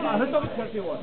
Ah, no to by Chelsea won.